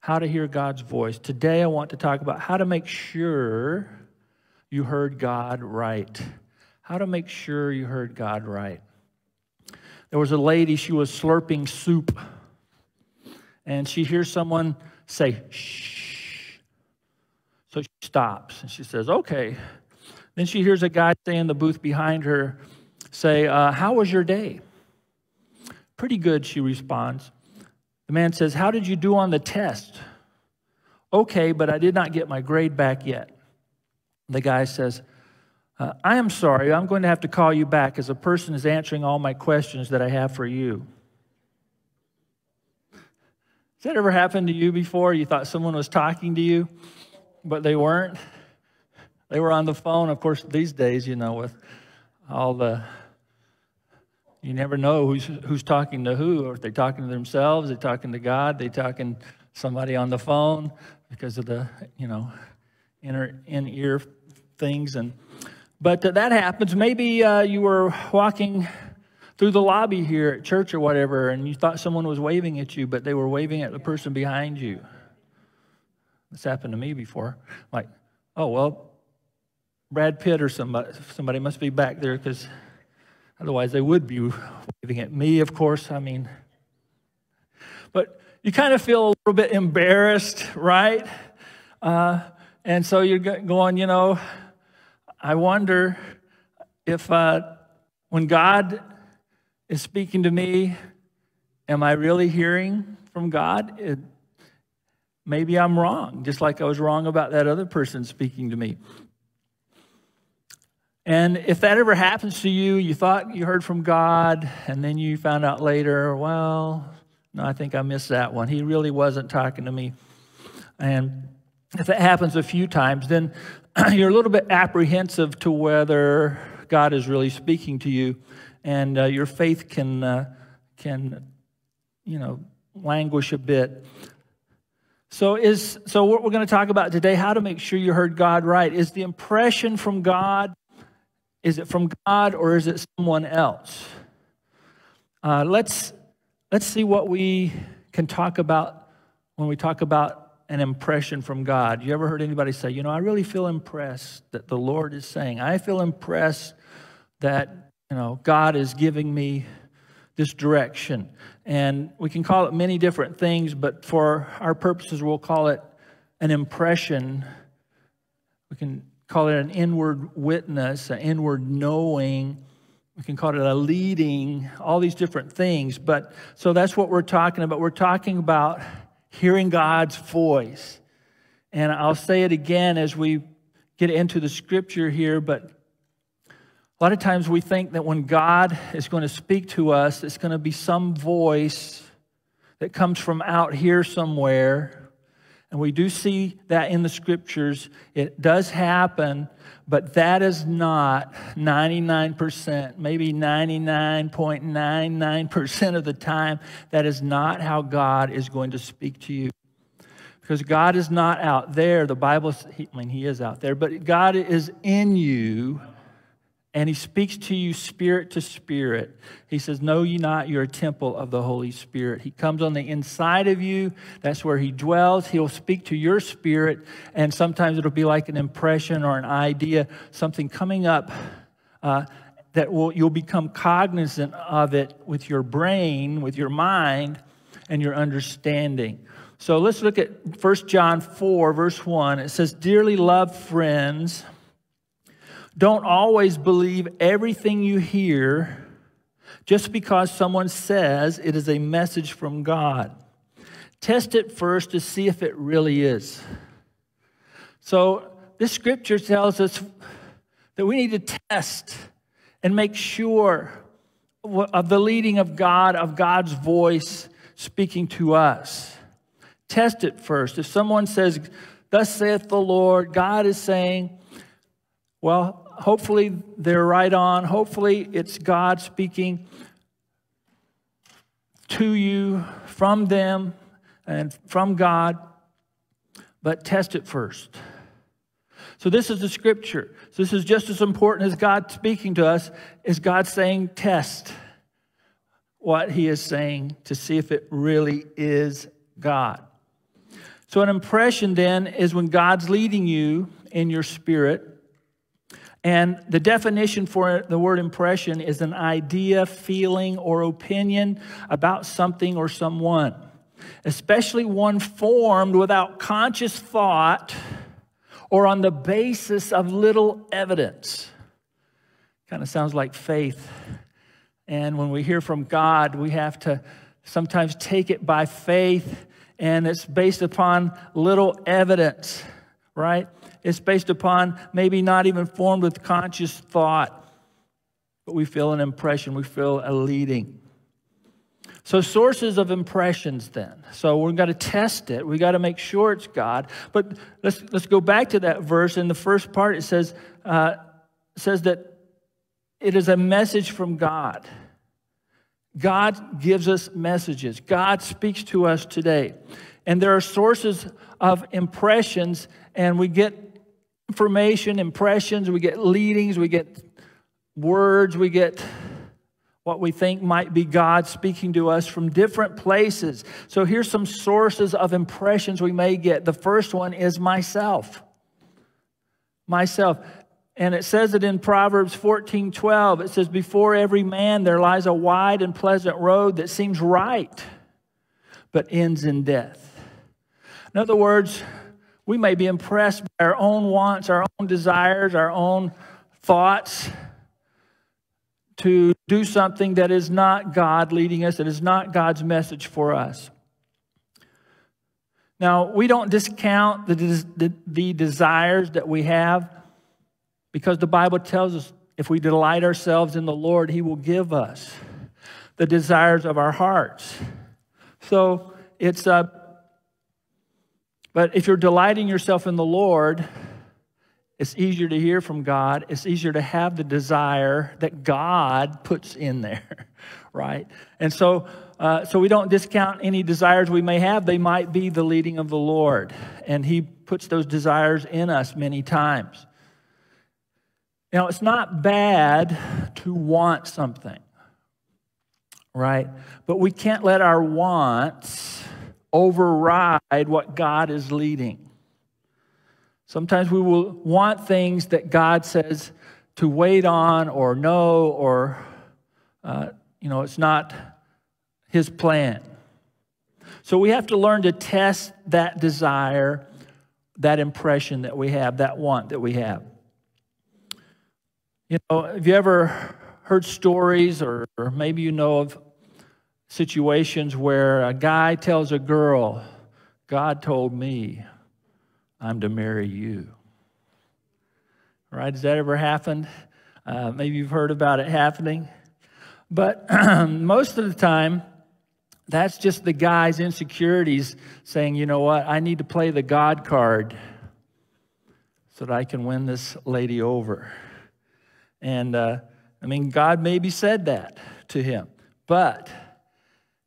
how to hear God's voice. Today, I want to talk about how to make sure you heard God right. How to make sure you heard God right. There was a lady, she was slurping soup, and she hears someone say, shh. So she stops and she says, okay. Then she hears a guy say in the booth behind her, say, uh, How was your day? Pretty good, she responds. The man says, How did you do on the test? Okay, but I did not get my grade back yet. The guy says, uh, I am sorry, I'm going to have to call you back as a person is answering all my questions that I have for you. Has that ever happened to you before? You thought someone was talking to you, but they weren't? They were on the phone. Of course, these days, you know, with all the you never know who's who's talking to who, or if they're talking to themselves, they're talking to God, they're talking somebody on the phone because of the you know inner in ear things and but that happens. Maybe uh, you were walking through the lobby here at church or whatever, and you thought someone was waving at you, but they were waving at the person behind you. This happened to me before. Like, oh well, Brad Pitt or somebody somebody must be back there because otherwise they would be waving at me. Of course, I mean, but you kind of feel a little bit embarrassed, right? Uh, and so you're going, you know, I wonder if uh, when God is speaking to me, am I really hearing from God? It, maybe I'm wrong, just like I was wrong about that other person speaking to me. And if that ever happens to you, you thought you heard from God, and then you found out later, well, no, I think I missed that one. He really wasn't talking to me. And if that happens a few times, then you're a little bit apprehensive to whether God is really speaking to you, and uh, your faith can uh, can you know languish a bit. So is so what we're going to talk about today: how to make sure you heard God right. Is the impression from God? Is it from God or is it someone else? Uh, let's let's see what we can talk about when we talk about an impression from God. You ever heard anybody say, you know, I really feel impressed that the Lord is saying, I feel impressed that, you know, God is giving me this direction. And we can call it many different things, but for our purposes, we'll call it an impression. We can call it an inward witness, an inward knowing. We can call it a leading, all these different things. But so that's what we're talking about. We're talking about hearing God's voice. And I'll say it again as we get into the scripture here, but a lot of times we think that when God is going to speak to us, it's going to be some voice that comes from out here somewhere and we do see that in the scriptures. It does happen, but that is not 99%, maybe 99.99% of the time. That is not how God is going to speak to you. Because God is not out there. The Bible, I mean, He is out there, but God is in you and he speaks to you spirit to spirit. He says, Know ye not you're a temple of the Holy Spirit. He comes on the inside of you. That's where he dwells. He'll speak to your spirit, and sometimes it'll be like an impression or an idea, something coming up uh, that will, you'll become cognizant of it with your brain, with your mind, and your understanding. So let's look at 1 John 4, verse 1. It says, Dearly loved friends, don't always believe everything you hear just because someone says it is a message from God. Test it first to see if it really is. So, this scripture tells us that we need to test and make sure of the leading of God, of God's voice speaking to us. Test it first. If someone says, Thus saith the Lord, God is saying, well, hopefully they're right on. Hopefully it's God speaking to you from them and from God. But test it first. So this is the scripture. So this is just as important as God speaking to us, is God saying, test what he is saying to see if it really is God. So, an impression then is when God's leading you in your spirit. And the definition for the word impression is an idea, feeling, or opinion about something or someone, especially one formed without conscious thought or on the basis of little evidence. Kind of sounds like faith. And when we hear from God, we have to sometimes take it by faith and it's based upon little evidence, right? It's based upon maybe not even formed with conscious thought, but we feel an impression, we feel a leading. So, sources of impressions then. So, we've got to test it. We've got to make sure it's God. But let's, let's go back to that verse. In the first part, it says, uh, says that it is a message from God. God gives us messages. God speaks to us today. And there are sources of impressions, and we get information, impressions, we get leadings, we get words, we get what we think might be God speaking to us from different places. So here's some sources of impressions we may get. The first one is myself. Myself. And it says it in Proverbs 14 12. It says, Before every man there lies a wide and pleasant road that seems right, but ends in death. In other words, we may be impressed by our own wants, our own desires, our own thoughts to do something that is not God leading us, that is not God's message for us. Now, we don't discount the, the, the desires that we have because the Bible tells us if we delight ourselves in the Lord, He will give us the desires of our hearts. So it's a, uh, but if you're delighting yourself in the Lord, it's easier to hear from God. It's easier to have the desire that God puts in there, right? And so, uh, so we don't discount any desires we may have. They might be the leading of the Lord, and He puts those desires in us many times. Now, it's not bad to want something, right? But we can't let our wants override what God is leading. Sometimes we will want things that God says to wait on or no, or, uh, you know, it's not His plan. So we have to learn to test that desire, that impression that we have, that want that we have. You know, have you ever heard stories, or, or maybe you know of situations where a guy tells a girl, God told me I'm to marry you? Right? Has that ever happened? Uh, maybe you've heard about it happening. But most of the time, that's just the guy's insecurities saying, you know what, I need to play the God card so that I can win this lady over. And uh, I mean, God maybe said that to him. But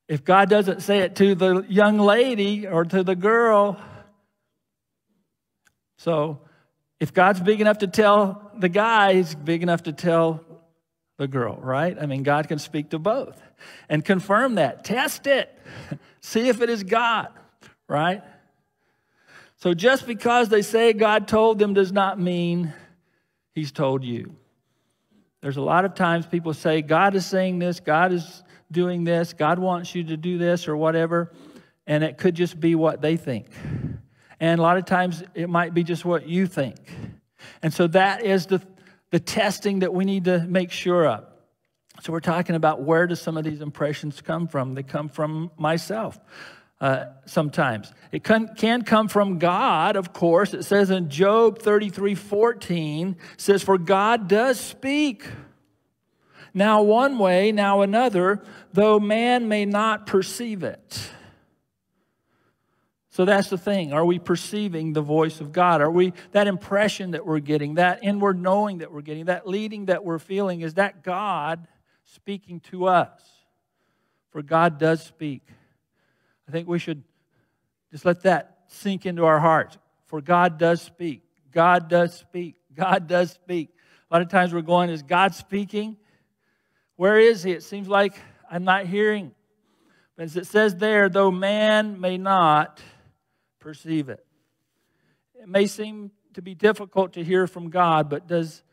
if God doesn't say it to the young lady or to the girl, so if God's big enough to tell the guy, he's big enough to tell the girl, right? I mean, God can speak to both and confirm that. Test it. See if it is God, right? So just because they say God told them does not mean he's told you. There's a lot of times people say, God is saying this, God is doing this, God wants you to do this or whatever, and it could just be what they think. And a lot of times it might be just what you think. And so that is the, the testing that we need to make sure of. So we're talking about where do some of these impressions come from? They come from myself. Uh, sometimes. It can, can come from God, of course. It says in Job 33 14, says, For God does speak. Now one way, now another, though man may not perceive it. So that's the thing. Are we perceiving the voice of God? Are we, that impression that we're getting, that inward knowing that we're getting, that leading that we're feeling, is that God speaking to us? For God does speak. I think we should just let that sink into our hearts. For God does speak. God does speak. God does speak. A lot of times we're going, is God speaking? Where is He? It seems like I'm not hearing. But as it says there, though man may not perceive it. It may seem to be difficult to hear from God, but does,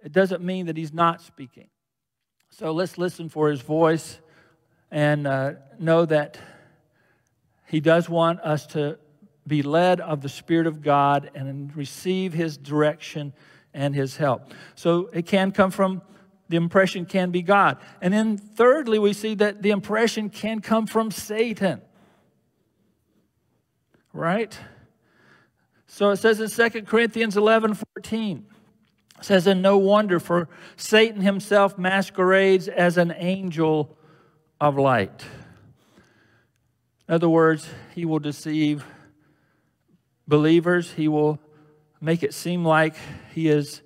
it doesn't mean that He's not speaking. So let's listen for His voice and uh, know that He does want us to be led of the Spirit of God and receive His direction and His help. So it can come from the impression can be God. And then thirdly, we see that the impression can come from Satan. Right? So it says in 2 Corinthians 11 14, it says, And no wonder, for Satan himself masquerades as an angel of light. In other words, he will deceive believers, he will make it seem like he is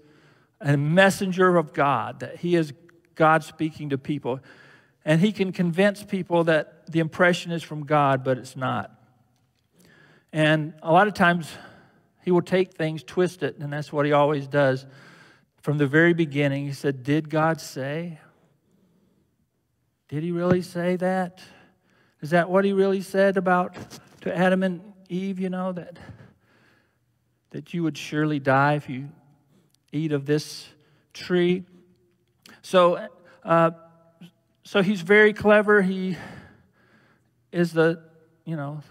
a messenger of God, that he is God speaking to people. And he can convince people that the impression is from God, but it's not. And a lot of times he will take things, twist it, and that's what he always does. From the very beginning, he said, Did God say? Did he really say that? Is that what he really said about to Adam and Eve, you know, that, that you would surely die if you eat of this tree? So, uh, so he's very clever. He is the, you know,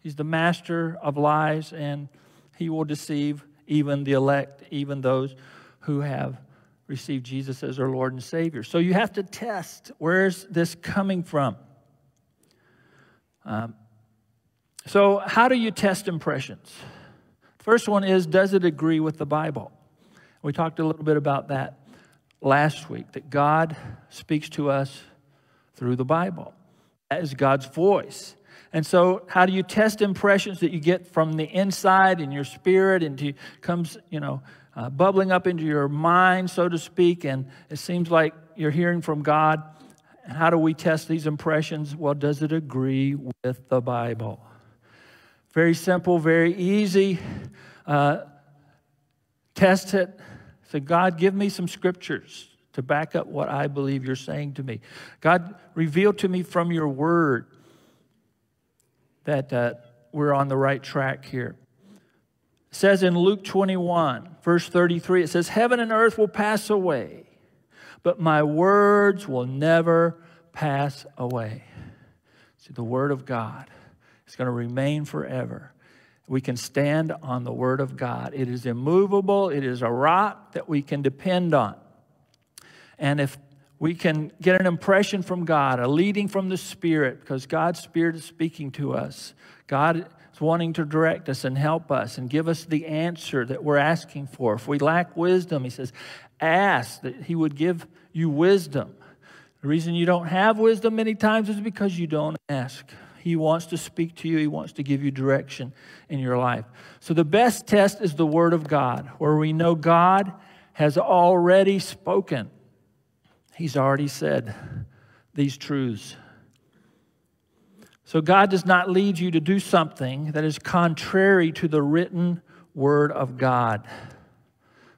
he's the master of lies and he will deceive even the elect, even those who have received Jesus as their Lord and Savior. So you have to test where's this coming from? Um, so, how do you test impressions? First one is does it agree with the Bible? We talked a little bit about that last week that God speaks to us through the Bible. That is God's voice. And so, how do you test impressions that you get from the inside in your spirit and it comes, you know, uh, bubbling up into your mind, so to speak, and it seems like you're hearing from God? And how do we test these impressions? Well, does it agree with the Bible? Very simple, very easy. Uh, test it. Say, God, give me some scriptures to back up what I believe you're saying to me. God, reveal to me from your word that uh, we're on the right track here. It says in Luke 21, verse 33, it says, Heaven and earth will pass away, but my words will never pass away. See, the word of God is going to remain forever. We can stand on the word of God. It is immovable, it is a rock that we can depend on. And if we can get an impression from God, a leading from the Spirit, because God's Spirit is speaking to us. God is wanting to direct us and help us and give us the answer that we're asking for. If we lack wisdom, He says, ask that He would give you wisdom. The reason you don't have wisdom many times is because you don't ask. He wants to speak to you, He wants to give you direction in your life. So, the best test is the Word of God, where we know God has already spoken. He's already said these truths. So God does not lead you to do something that is contrary to the written word of God.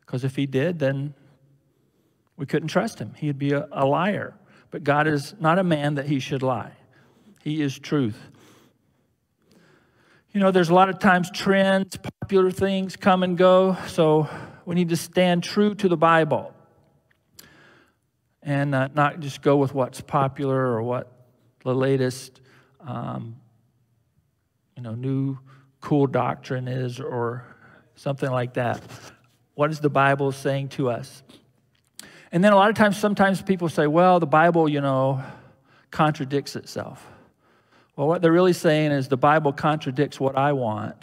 Because if he did, then we couldn't trust him. He'd be a, a, liar. But God is not a man that he should lie, he is truth. You know, there's a lot of times trends, popular things come and go, so we need to stand true to the Bible and uh, not just go with what's popular or what the latest, um, you know, new cool doctrine is or something like that. What is the Bible saying to us? And then a lot of times, sometimes people say, well, the Bible, you know, contradicts itself. Well, what they're really saying is the Bible contradicts what I want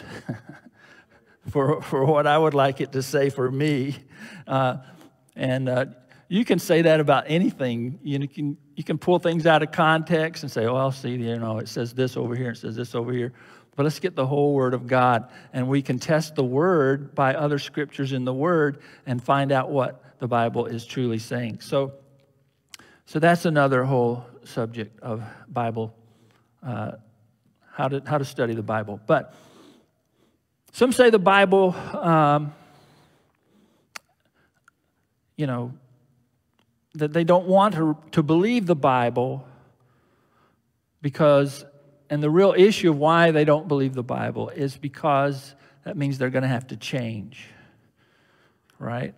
for, for what I would like it to say for me. Uh, and uh, you can say that about anything. You can, you can pull things out of context and say, oh, I'll see, you know, it says this over here, it says this over here. But let's get the whole Word of God. And we can test the Word by other scriptures in the Word and find out what the Bible is truly saying. So, so that's another whole subject of Bible, uh, how, to, how to study the Bible. But some say the Bible, um, you know, that they don't want to, to believe the Bible because and the real issue of why they don't believe the Bible is because that means they're going to have to change, right?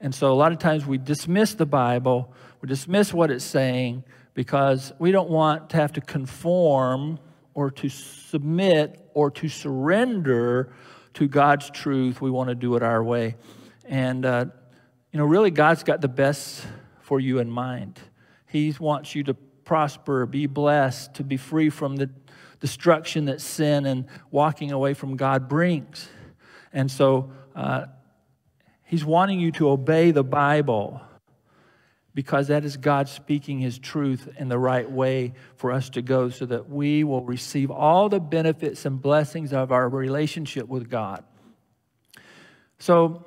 And so a lot of times we dismiss the Bible, we dismiss what it's saying because we don't want to have to conform or to submit or to surrender to God's truth. We want to do it our way. And, uh, you know, really, God's got the best for you in mind. He wants you to prosper, be blessed, to be free from the destruction that sin and walking away from God brings. And so, uh, He's wanting you to obey the Bible because that is God speaking His truth in the right way for us to go so that we will receive all the benefits and blessings of our relationship with God. So,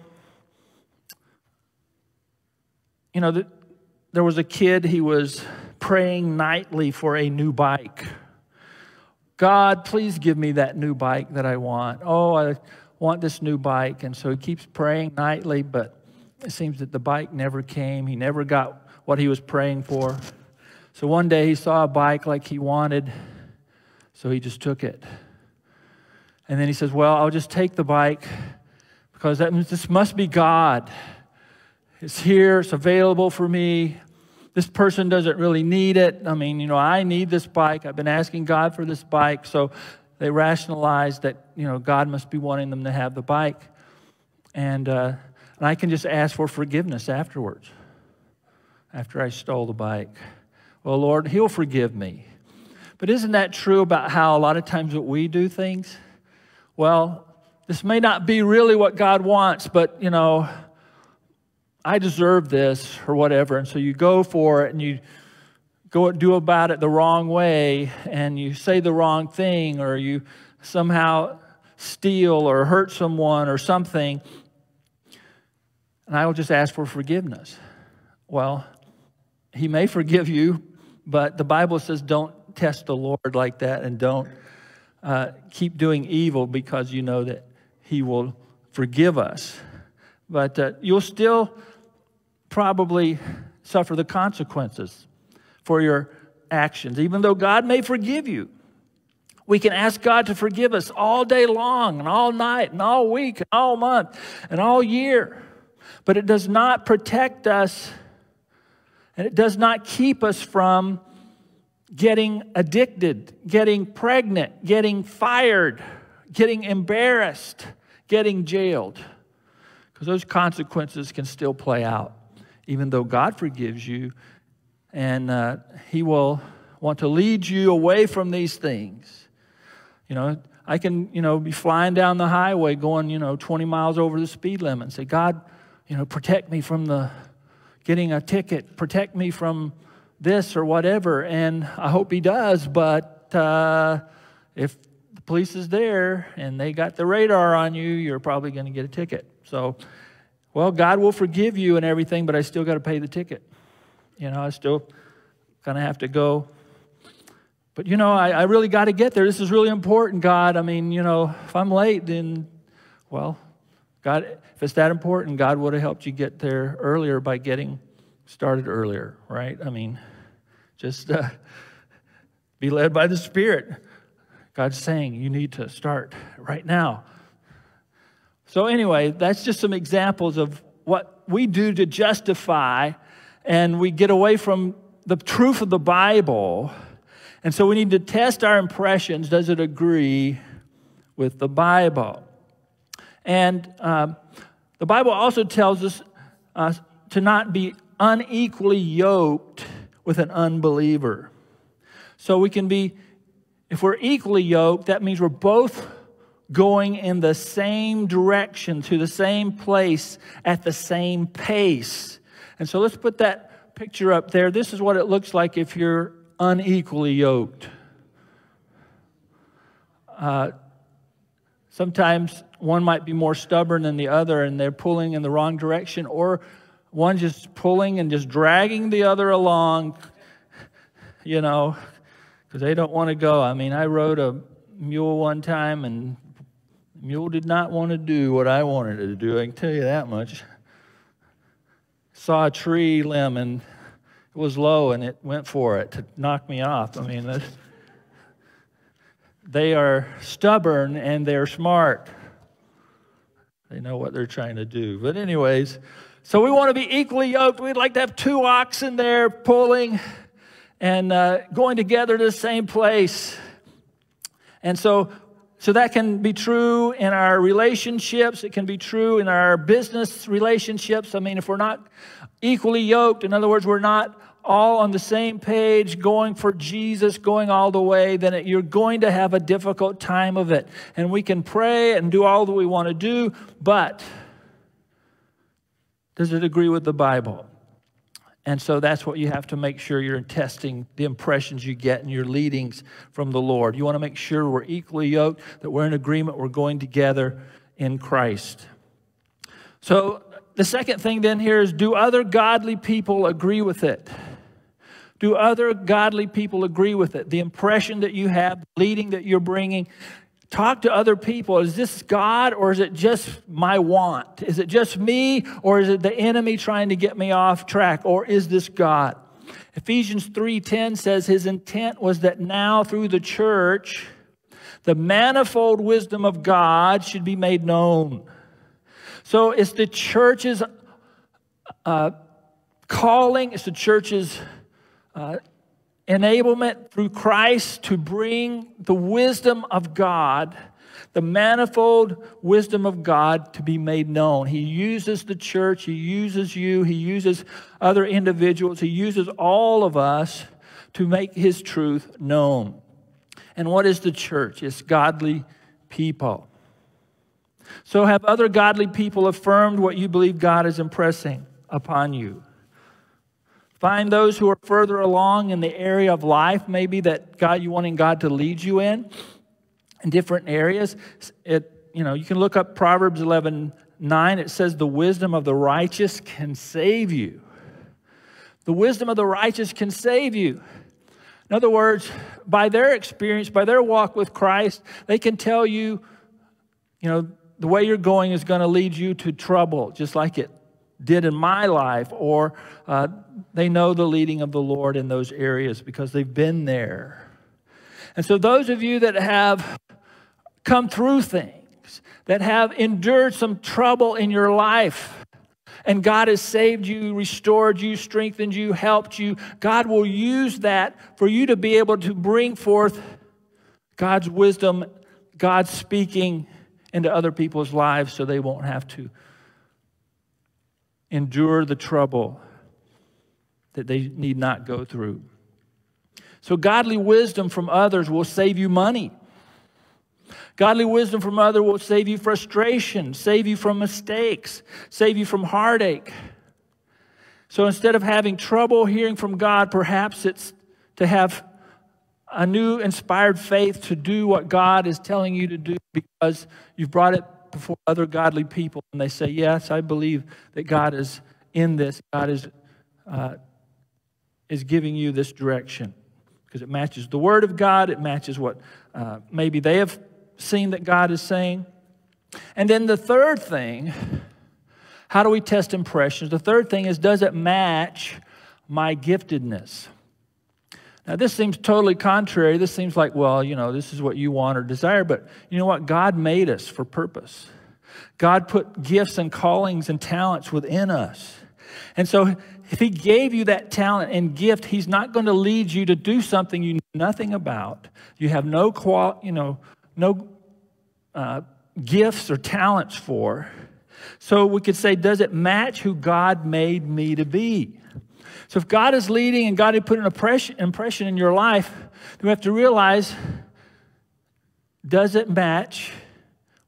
you know, the, there was a kid, he was praying nightly for a new bike. God, please give me that new bike that I want. Oh, I want this new bike. And so he keeps praying nightly, but it seems that the bike never came. He never got what he was praying for. So one day he saw a bike like he wanted, so he just took it. And then he says, Well, I'll just take the bike because that this must be God. It's here, it's available for me. This person doesn't really need it. I mean, you know, I need this bike. I've been asking God for this bike. So they rationalized that, you know, God must be wanting them to have the bike. And, uh, and I can just ask for forgiveness afterwards, after I stole the bike. Well, Lord, He'll forgive me. But isn't that true about how a lot of times what we do things? Well, this may not be really what God wants, but, you know, I deserve this or whatever. And so you go for it and you go do about it the wrong way and you say the wrong thing or you somehow steal or hurt someone or something. And I will just ask for forgiveness. Well, he may forgive you, but the Bible says don't test the Lord like that and don't uh, keep doing evil because you know that he will forgive us. But uh, you'll still probably suffer the consequences for your actions, even though God may forgive you. We can ask God to forgive us all day long and all night and all week and all month and all year. But it does not protect us and it does not keep us from getting addicted, getting pregnant, getting fired, getting embarrassed, getting jailed. Because those consequences can still play out even though God forgives you, and uh, He will want to lead you away from these things. You know, I can, you know, be flying down the highway going, you know, 20 miles over the speed limit and say, God, you know, protect me from the getting a ticket, protect me from this or whatever. And I hope He does, but uh, if the police is there and they got the radar on you, you're probably going to get a ticket. So, well, God will forgive you and everything, but I still got to pay the ticket. You know, I still kind of have to go. But, you know, I, I really got to get there. This is really important, God. I mean, you know, if I'm late, then, well, God, if it's that important, God would have helped you get there earlier by getting started earlier, right? I mean, just uh, be led by the Spirit. God's saying you need to start right now. So, anyway, that's just some examples of what we do to justify, and we get away from the truth of the Bible. And so we need to test our impressions. Does it agree with the Bible? And um, the Bible also tells us uh, to not be unequally yoked with an unbeliever. So we can be, if we're equally yoked, that means we're both going in the same direction, to the same place, at the same pace. And so let's put that picture up there. This is what it looks like if you're unequally yoked. Uh, sometimes one might be more stubborn than the other and they're pulling in the wrong direction, or one just pulling and just dragging the other along, you know, because they don't want to go. I mean, I rode a mule one time and the Mule did not want to do what I wanted it to do, I can tell you that much. Saw a tree limb and it was low and it went for it to knock me off. I mean, they are stubborn and they're smart. They know what they're trying to do. But, anyways, so we want to be equally yoked. We'd like to have two oxen there pulling and uh, going together to the same place. And so, so that can be true in our relationships. It can be true in our business relationships. I mean, if we're not equally yoked, in other words, we're not all on the same page, going for Jesus, going all the way, then it, you're going to have a difficult time of it. And we can pray and do all that we want to do, but does it agree with the Bible? And so that's what you have to make sure you're testing the impressions you get and your leadings from the Lord. You want to make sure we're equally yoked, that we're in agreement, we're going together in Christ. So the second thing then here is do other godly people agree with it? Do other godly people agree with it? The impression that you have, the leading that you're bringing. Talk to other people. Is this God or is it just my want? Is it just me or is it the enemy trying to get me off track or is this God? Ephesians 3:10 says his intent was that now through the church the manifold wisdom of God should be made known. So it's the church's uh, calling, it's the church's uh, enablement through Christ to bring the wisdom of God, the manifold wisdom of God to be made known. He uses the church, He uses you, He uses other individuals, He uses all of us to make His truth known. And what is the church? It's godly people. So, have other godly people affirmed what you believe God is impressing upon you? Find those who are further along in the area of life, maybe that God you wanting God to lead you in, in different areas. It, you know, you can look up Proverbs 11, 9. It says, The wisdom of the righteous can save you. The wisdom of the righteous can save you. In other words, by their experience, by their walk with Christ, they can tell you, you know, the way you're going is going to lead you to trouble, just like it did in my life, or uh, they know the leading of the Lord in those areas because they've been there. And so, those of you that have come through things, that have endured some trouble in your life, and God has saved you, restored you, strengthened you, helped you, God will use that for you to be able to bring forth God's wisdom, God's speaking into other people's lives so they won't have to endure the trouble that they need not go through. So, godly wisdom from others will save you money. Godly wisdom from others will save you frustration, save you from mistakes, save you from heartache. So instead of having trouble hearing from God, perhaps it's to have a new inspired faith to do what God is telling you to do because you've brought it before other godly people and they say, Yes, I believe that God is in this. God is, uh, is giving you this direction because it matches the Word of God, it matches what uh, maybe they have seen that God is saying. And then the third thing, how do we test impressions? The third thing is, does it match my giftedness? Now, this seems totally contrary. This seems like, well, you know, this is what you want or desire. But you know what? God made us for purpose. God put gifts and callings and talents within us. And so, if He gave you that talent and gift, He's not going to lead you to do something you know nothing about. You have no, qual, you know, no uh, gifts or talents for. So we could say, does it match who God made me to be? So if God is leading and God had put an impression, impression in your life, then we have to realize does it match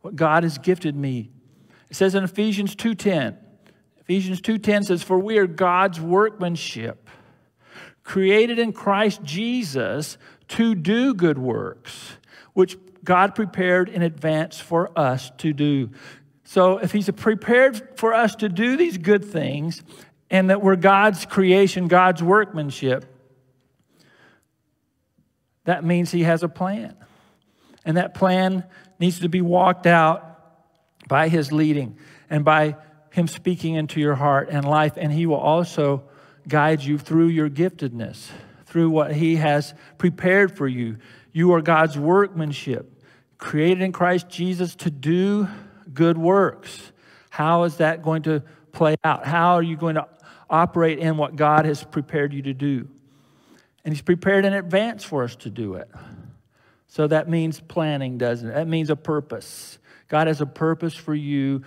what God has gifted me? It says in Ephesians 2:10. Ephesians 2:10 says, "For we are God's workmanship, created in Christ Jesus to do good works, which God prepared in advance for us to do." So if he's prepared for us to do these good things, and that we're God's creation, God's workmanship, that means He has a plan. And that plan needs to be walked out by His leading and by Him speaking into your heart and life. And He will also guide you through your giftedness, through what He has prepared for you. You are God's workmanship, created in Christ Jesus to do good works. How is that going to play out? How are you going to operate in what God has prepared you to do? And He's prepared in advance for us to do it. So that means planning, doesn't it? That means a purpose. God has a purpose for you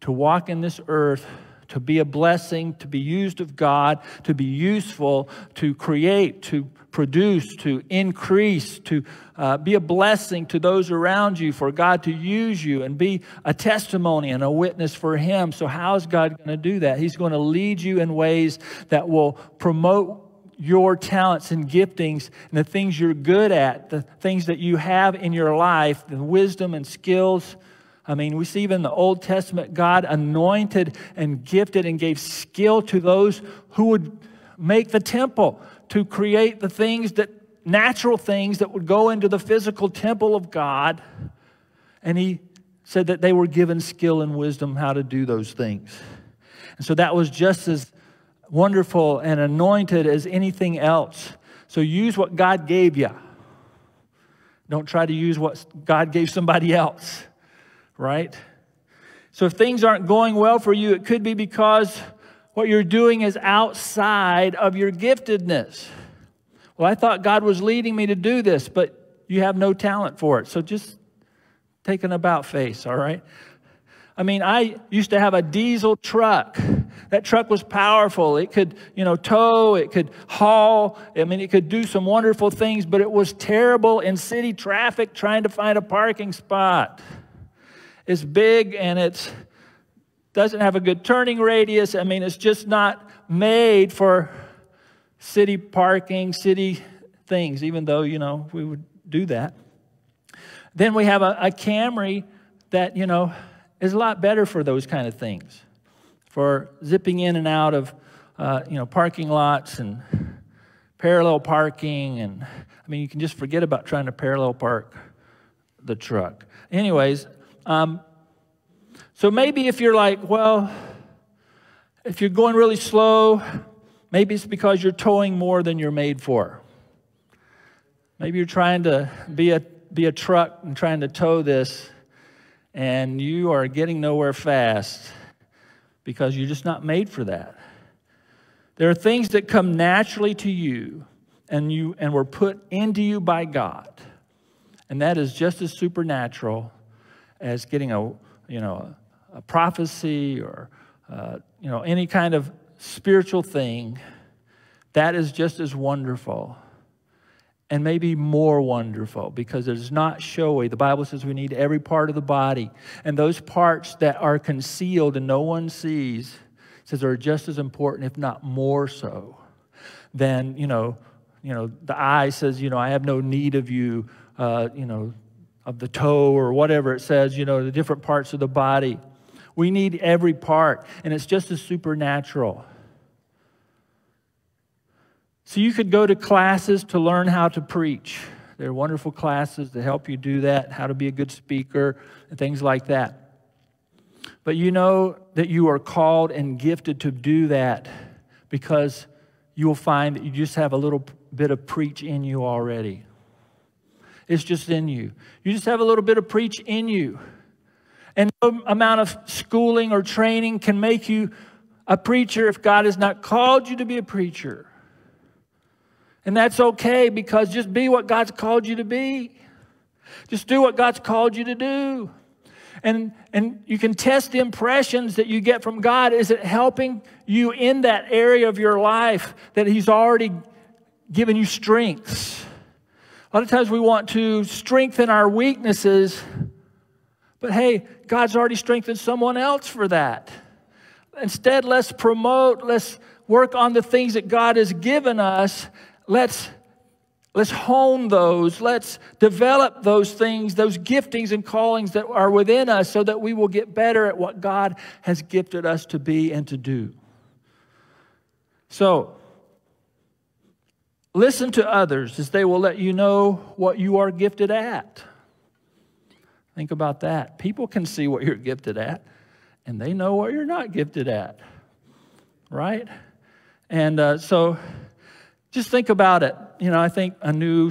to walk in this earth, to be a blessing, to be used of God, to be useful, to create, to produce, to increase, to uh, be a blessing to those around you, for God to use you and be a testimony and a witness for Him. So, how is God going to do that? He's going to lead you in ways that will promote your talents and giftings and the things you're good at, the things that you have in your life, the wisdom and skills. I mean, we see even in the Old Testament, God anointed and gifted and gave skill to those who would make the temple, to create the things that, natural things that would go into the physical temple of God. And He said that they were given skill and wisdom how to do those things. And so that was just as wonderful and anointed as anything else. So use what God gave you. Don't try to use what God gave somebody else, right? So if things aren't going well for you, it could be because what you're doing is outside of your giftedness. Well, I thought God was leading me to do this, but you have no talent for it. So just take an about face, all right? I mean, I used to have a diesel truck. That truck was powerful. It could, you know, tow, it could haul. I mean, it could do some wonderful things, but it was terrible in city traffic trying to find a parking spot. It's big and it doesn't have a good turning radius. I mean, it's just not made for city parking, city things, even though, you know, we would do that. Then we have a, a Camry that, you know, is a lot better for those kind of things, for zipping in and out of uh, you know parking lots and parallel parking, and I mean you can just forget about trying to parallel park the truck. Anyways, um, so maybe if you're like, well, if you're going really slow, maybe it's because you're towing more than you're made for. Maybe you're trying to be a be a truck and trying to tow this and you are getting nowhere fast because you're just not made for that. There are things that come naturally to you and you and were put into you by God. And that is just as supernatural as getting a, you know, a prophecy or, uh, you know, any kind of spiritual thing. That is just as wonderful and maybe more wonderful because it's not showy. The Bible says we need every part of the body. And those parts that are concealed and no one sees says are just as important, if not more so, than, you know, you know, the eye says, you know, I have no need of you, uh, you know, of the toe or whatever it says, you know, the different parts of the body. We need every part, and it's just as supernatural. So you could go to classes to learn how to preach. There are wonderful classes to help you do that, how to be a good speaker, and things like that. But you know that you are called and gifted to do that because you will find that you just have a little bit of preach in you already. It's just in you. You just have a little bit of preach in you. And no amount of schooling or training can make you a preacher if God has not called you to be a preacher. And that's okay because just be what God's called you to be. Just do what God's called you to do. And, and you can test the impressions that you get from God. Is it helping you in that area of your life that He's already given you strengths? A lot of times we want to strengthen our weaknesses, but hey, God's already strengthened someone else for that. Instead, let's promote, let's work on the things that God has given us. Let's let's hone those. Let's develop those things those giftings and callings that are within us so that we will get better at what god has gifted us to be and to do. So listen to others as they will let you know what you are gifted at think about that people can see what you're gifted at and they know what you're not gifted at right and uh, so just think about it. You know, I think a new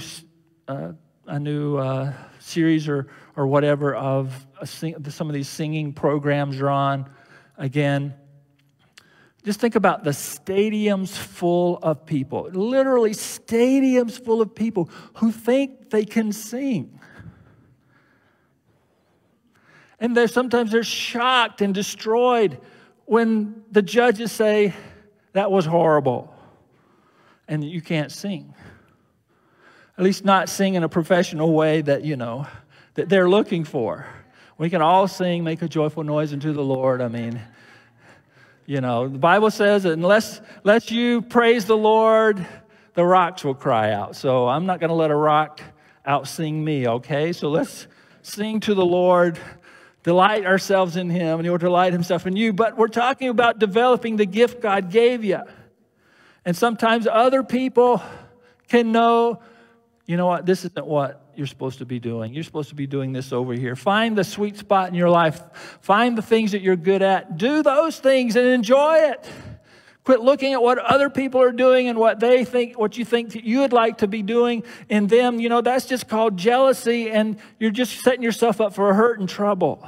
uh, a new uh, series or, or whatever of sing, some of these singing programs are on again. Just think about the stadiums full of people, literally stadiums full of people who think they can sing. And they're, sometimes they're shocked and destroyed when the judges say, That was horrible, and you can't sing. At least not sing in a professional way that, you know, that they're looking for. We can all sing, make a joyful noise unto the Lord. I mean, you know, the Bible says that unless, unless you praise the Lord, the rocks will cry out. So I'm not going to let a rock out sing me, okay? So let's sing to the Lord, delight ourselves in Him, and He'll delight Himself in you. But we're talking about developing the gift God gave you. And sometimes other people can know, you know what, this isn't what you're supposed to be doing. You're supposed to be doing this over here. Find the sweet spot in your life. Find the things that you're good at. Do those things and enjoy it. Quit looking at what other people are doing and what they think, what you think you would like to be doing in them. You know, that's just called jealousy, and you're just setting yourself up for a hurt and trouble.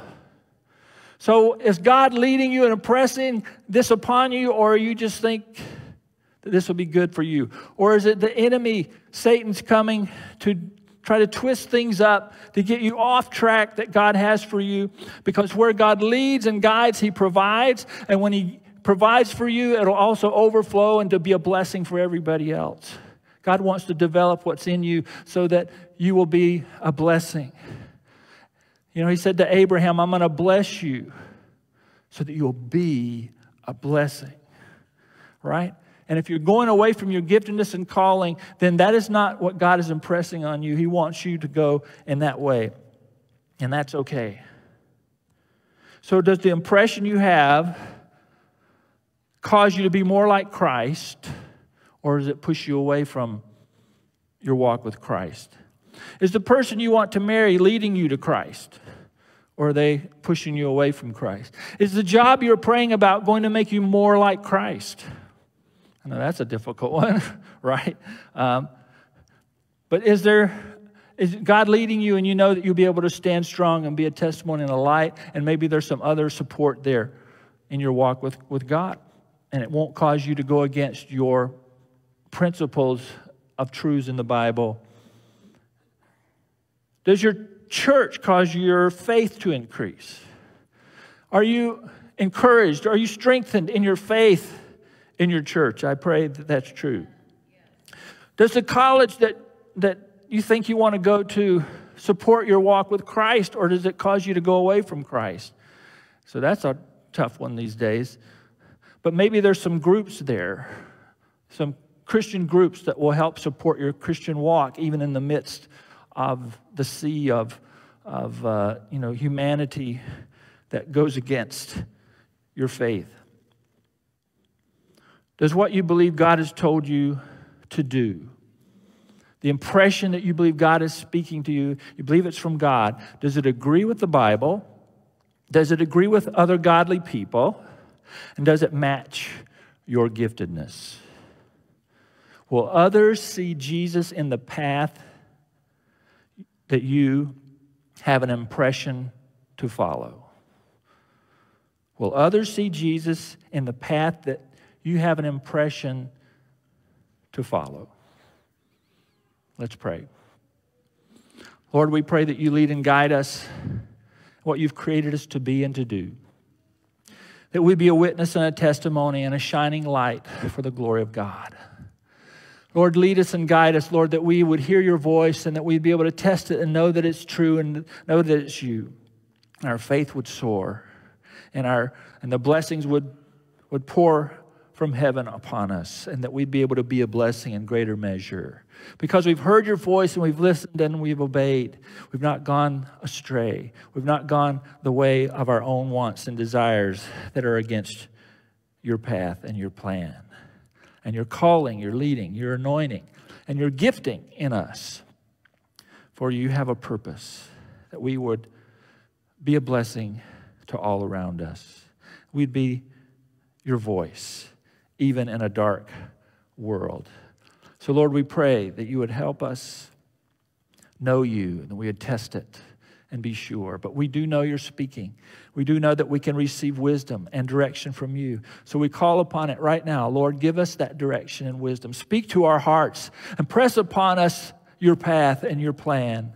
So, is God leading you and impressing this upon you, or you just think that this will be good for you? Or is it the enemy, Satan's coming to try to twist things up to get you off track that God has for you. Because where God leads and guides, He provides. And when He provides for you, it'll also overflow and to be a blessing for everybody else. God wants to develop what's in you so that you will be a blessing. You know, He said to Abraham, I'm going to bless you so that you'll be a blessing, right? And if you're going away from your giftedness and calling, then that is not what God is impressing on you. He wants you to go in that way. And that's okay. So, does the impression you have cause you to be more like Christ, or does it push you away from your walk with Christ? Is the person you want to marry leading you to Christ? Or are they pushing you away from Christ? Is the job you're praying about going to make you more like Christ? I know that's a difficult one, right? Um, but is there is God leading you and you know that you'll be able to stand strong and be a testimony and a light, and maybe there's some other support there in your walk with, with God. And it won't cause you to go against your principles of truths in the Bible. Does your church cause your faith to increase? Are you encouraged? Are you strengthened in your faith in your church. I pray that that's true. Does the college that, that you think you want to go to support your walk with Christ, or does it cause you to go away from Christ? So that's a tough one these days. But maybe there's some groups there, some Christian groups that will help support your Christian walk, even in the midst of the sea of, of uh, you know, humanity that goes against your faith. Does what you believe God has told you to do, the impression that you believe God is speaking to you, you believe it's from God, does it agree with the Bible? Does it agree with other godly people? And does it match your giftedness? Will others see Jesus in the path that you have an impression to follow? Will others see Jesus in the path that you have an impression to follow. Let's pray. Lord, we pray that you lead and guide us what you've created us to be and to do. That we be a witness and a testimony and a shining light for the glory of God. Lord, lead us and guide us, Lord, that we would hear your voice and that we'd be able to test it and know that it's true and know that it's you. And our faith would soar and, our, and the blessings would, would pour from heaven upon us and that we'd be able to be a blessing in greater measure. Because we've heard your voice and we've listened and we've obeyed. We've not gone astray. We've not gone the way of our own wants and desires that are against your path and your plan. And your calling, your leading, your anointing, and your gifting in us. For you have a purpose that we would be a blessing to all around us. We'd be your voice even in a dark world. So, Lord, we pray that you would help us know you, and we would test it and be sure. But we do know you're speaking. We do know that we can receive wisdom and direction from you. So we call upon it right now. Lord, give us that direction and wisdom. Speak to our hearts and press upon us your path and your plan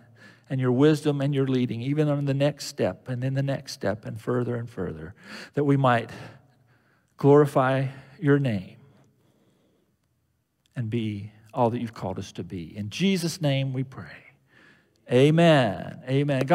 and your wisdom and your leading, even on the next step and then the next step and further and further, that we might glorify your name and be all that you've called us to be. In Jesus' name we pray. Amen. Amen. God